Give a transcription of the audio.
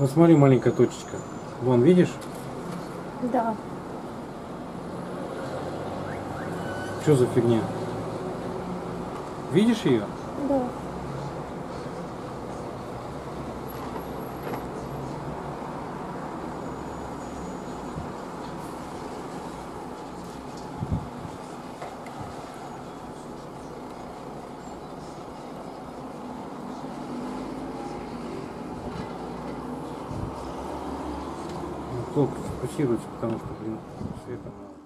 Вот смотри, маленькая точечка. Вон, видишь? Да. Что за фигня? Видишь ее? Да. Плохо фокусируется, потому что, блин, света мало.